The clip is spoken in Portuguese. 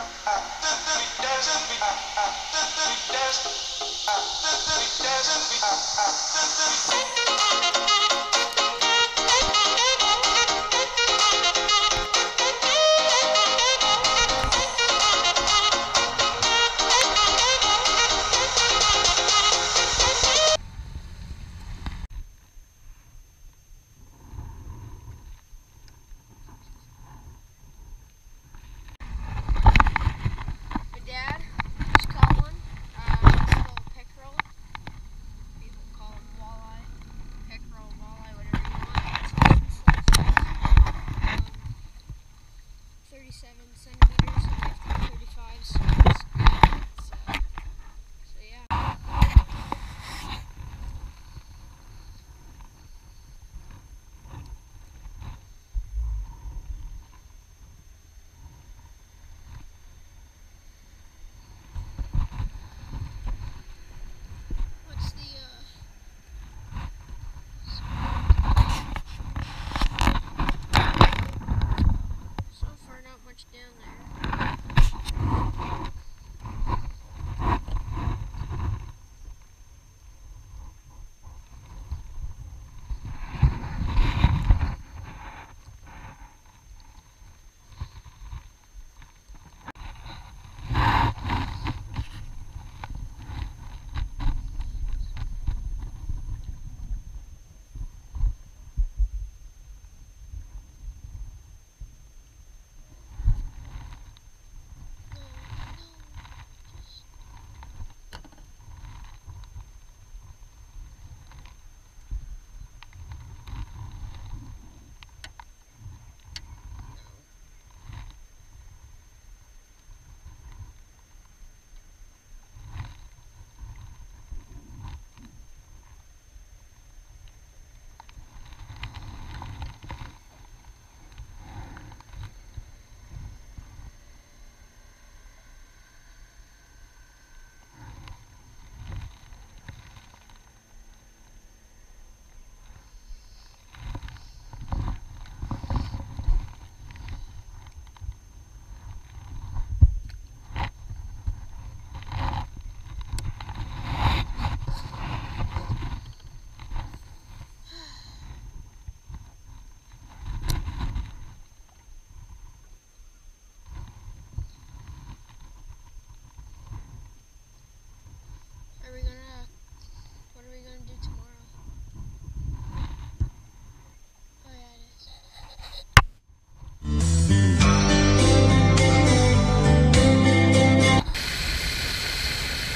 Ah. much down